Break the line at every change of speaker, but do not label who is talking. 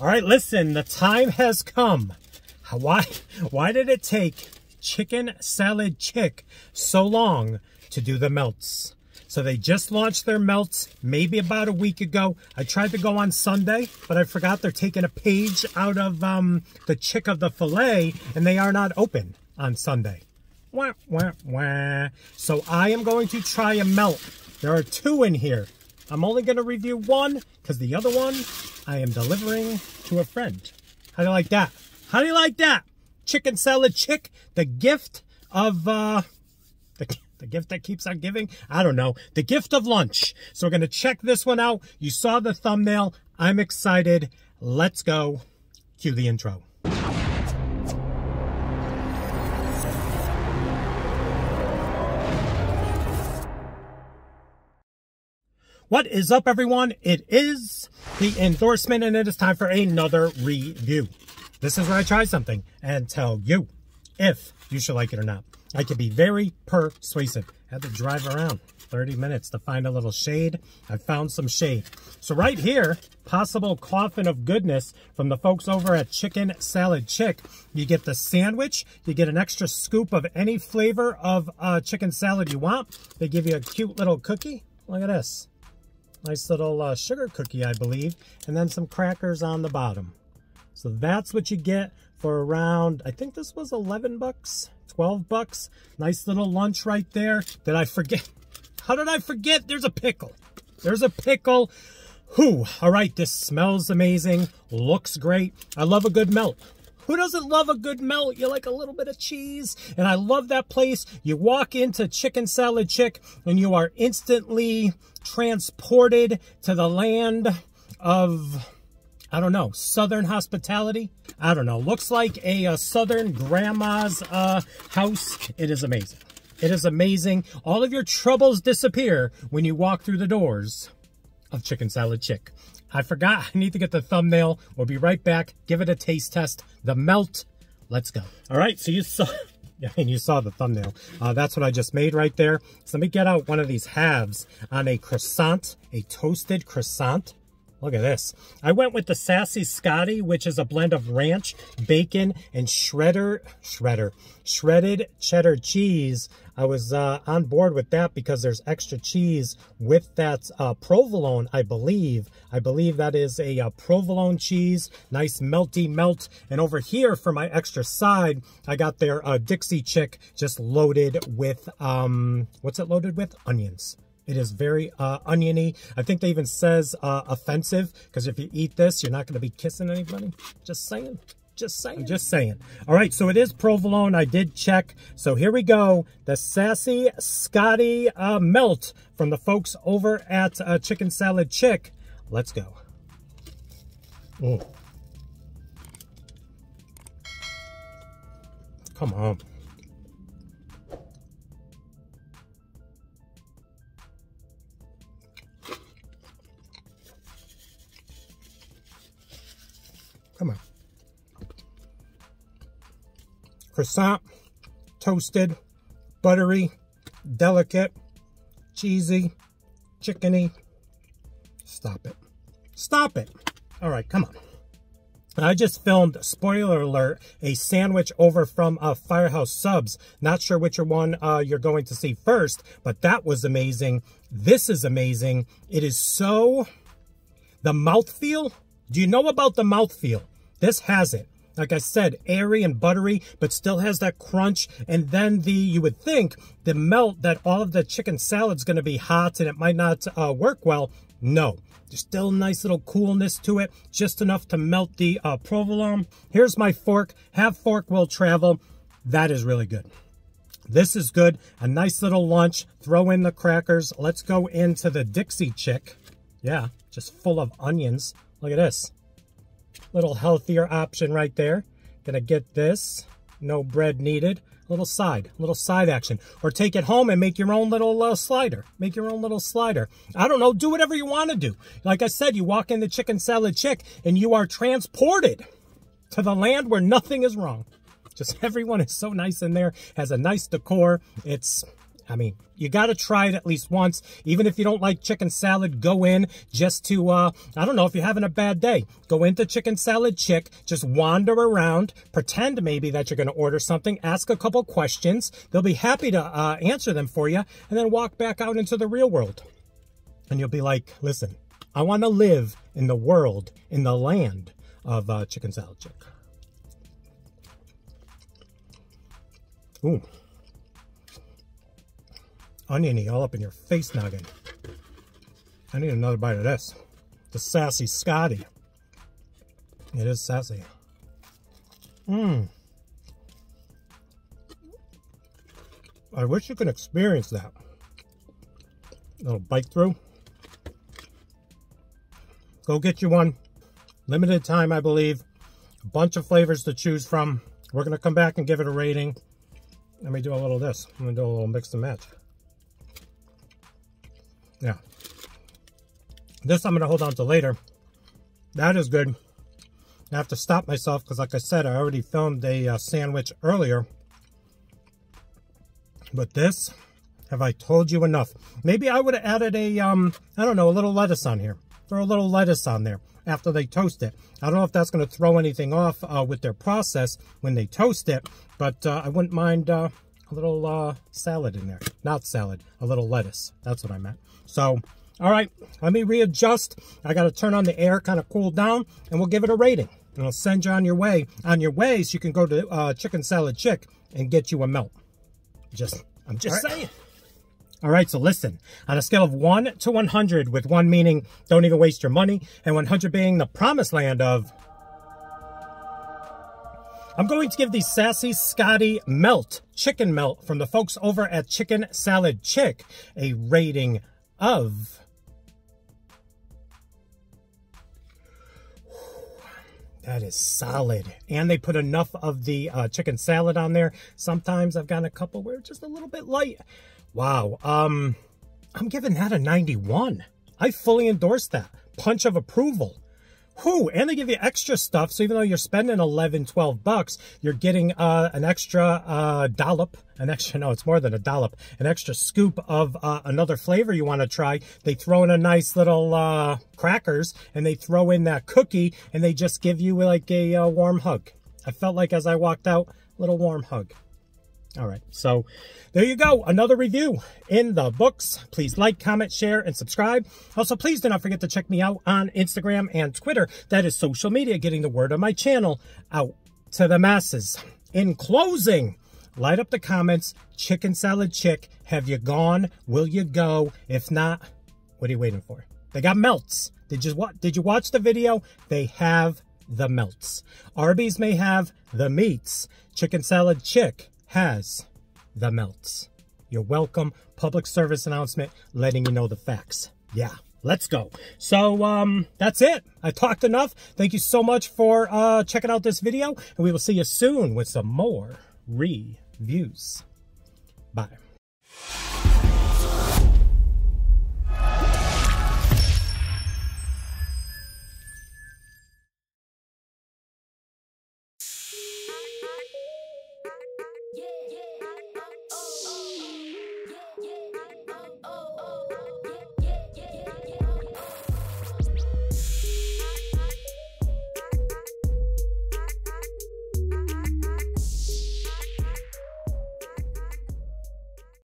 All right, listen, the time has come. Why, why did it take Chicken Salad Chick so long to do the melts? So they just launched their melts maybe about a week ago. I tried to go on Sunday, but I forgot they're taking a page out of um, the chick of the filet, and they are not open on Sunday. Wah, wah, wah. So I am going to try a melt. There are two in here. I'm only going to review one because the other one I am delivering to a friend. How do you like that? How do you like that? Chicken salad chick, the gift of uh, the the gift that keeps on giving? I don't know. The gift of lunch. So we're going to check this one out. You saw the thumbnail. I'm excited. Let's go. Cue the intro. What is up, everyone? It is the endorsement, and it is time for another review. This is where I try something and tell you if you should like it or not. I can be very persuasive. I had to drive around 30 minutes to find a little shade. I found some shade. So right here, possible coffin of goodness from the folks over at Chicken Salad Chick. You get the sandwich. You get an extra scoop of any flavor of uh, chicken salad you want. They give you a cute little cookie. Look at this. Nice little uh, sugar cookie, I believe. And then some crackers on the bottom. So that's what you get for around, I think this was 11 bucks, 12 bucks. Nice little lunch right there. Did I forget? How did I forget? There's a pickle. There's a pickle. Whew. All right, this smells amazing. Looks great. I love a good melt. Who doesn't love a good melt? You like a little bit of cheese. And I love that place. You walk into Chicken Salad Chick and you are instantly transported to the land of I don't know, Southern hospitality. I don't know. Looks like a, a Southern grandma's uh, house. It is amazing. It is amazing. All of your troubles disappear when you walk through the doors of Chicken Salad Chick. I forgot. I need to get the thumbnail. We'll be right back. Give it a taste test. The melt. Let's go. All right. So you saw... Yeah, and you saw the thumbnail. Uh, that's what I just made right there. So let me get out one of these halves on a croissant, a toasted croissant. Look at this. I went with the Sassy Scotty, which is a blend of ranch, bacon, and shredder, shredder, shredded cheddar cheese. I was uh, on board with that because there's extra cheese with that uh, provolone, I believe. I believe that is a uh, provolone cheese, nice melty melt. And over here for my extra side, I got their uh, Dixie Chick just loaded with, um, what's it loaded with? Onions. It is very uh, oniony. I think they even says uh, offensive because if you eat this, you're not going to be kissing anybody. Just saying. Just saying. I'm Just saying. All right, so it is provolone. I did check. So here we go. The Sassy Scotty uh, Melt from the folks over at uh, Chicken Salad Chick. Let's go. Mm. Come on. Croissant, toasted, buttery, delicate, cheesy, chickeny. Stop it. Stop it. All right, come on. I just filmed, spoiler alert, a sandwich over from uh, Firehouse Subs. Not sure which one uh, you're going to see first, but that was amazing. This is amazing. It is so... The mouthfeel do you know about the mouthfeel? This has it. Like I said, airy and buttery, but still has that crunch. And then the, you would think, the melt that all of the chicken salad's going to be hot and it might not uh, work well. No, there's still a nice little coolness to it, just enough to melt the uh, provolone. Here's my fork. Have fork will travel. That is really good. This is good. A nice little lunch. Throw in the crackers. Let's go into the Dixie Chick. Yeah, just full of onions. Look at this. Little healthier option right there. Gonna get this. No bread needed. A Little side, A little side action. Or take it home and make your own little uh, slider. Make your own little slider. I don't know. Do whatever you want to do. Like I said, you walk in the chicken salad chick and you are transported to the land where nothing is wrong. Just everyone is so nice in there. Has a nice decor. It's I mean, you got to try it at least once. Even if you don't like chicken salad, go in just to, uh, I don't know, if you're having a bad day, go into Chicken Salad Chick, just wander around, pretend maybe that you're going to order something, ask a couple questions. They'll be happy to uh, answer them for you, and then walk back out into the real world. And you'll be like, listen, I want to live in the world, in the land of uh, Chicken Salad Chick. Ooh oniony all up in your face noggin. I need another bite of this. The Sassy Scotty. It is sassy. Mmm. I wish you could experience that. A little bite through. Go get you one. Limited time, I believe. A bunch of flavors to choose from. We're going to come back and give it a rating. Let me do a little this. I'm going to do a little mix and match. Yeah. This I'm going to hold on to later. That is good. I have to stop myself because, like I said, I already filmed a uh, sandwich earlier. But this, have I told you enough? Maybe I would have added a, um, I don't know, a little lettuce on here. Throw a little lettuce on there after they toast it. I don't know if that's going to throw anything off uh, with their process when they toast it, but uh, I wouldn't mind uh, a little uh, salad in there. Not salad, a little lettuce. That's what I meant. So, all right, let me readjust. I got to turn on the air, kind of cool down, and we'll give it a rating. And I'll send you on your way. On your way, so you can go to uh, Chicken Salad Chick and get you a melt. Just, I'm just saying. All right, so listen, on a scale of 1 to 100, with 1 meaning don't even waste your money, and 100 being the promised land of I'm going to give the Sassy Scotty Melt, Chicken Melt, from the folks over at Chicken Salad Chick, a rating of... That is solid. And they put enough of the uh, chicken salad on there. Sometimes I've gotten a couple where it's just a little bit light. Wow. Um, I'm giving that a 91. I fully endorse that. Punch of approval. Whew, and they give you extra stuff. So even though you're spending 11, 12 bucks, you're getting uh, an extra uh, dollop, an extra, no, it's more than a dollop, an extra scoop of uh, another flavor you want to try. They throw in a nice little uh, crackers and they throw in that cookie and they just give you like a uh, warm hug. I felt like as I walked out, little warm hug. All right, so there you go. Another review in the books. Please like, comment, share, and subscribe. Also, please do not forget to check me out on Instagram and Twitter. That is social media, getting the word of my channel out to the masses. In closing, light up the comments. Chicken Salad Chick, have you gone? Will you go? If not, what are you waiting for? They got melts. Did you, did you watch the video? They have the melts. Arby's may have the meats. Chicken Salad Chick has the melts. You're welcome. Public service announcement letting you know the facts. Yeah, let's go. So um, that's it. I talked enough. Thank you so much for uh, checking out this video. And we will see you soon with some more reviews. Bye.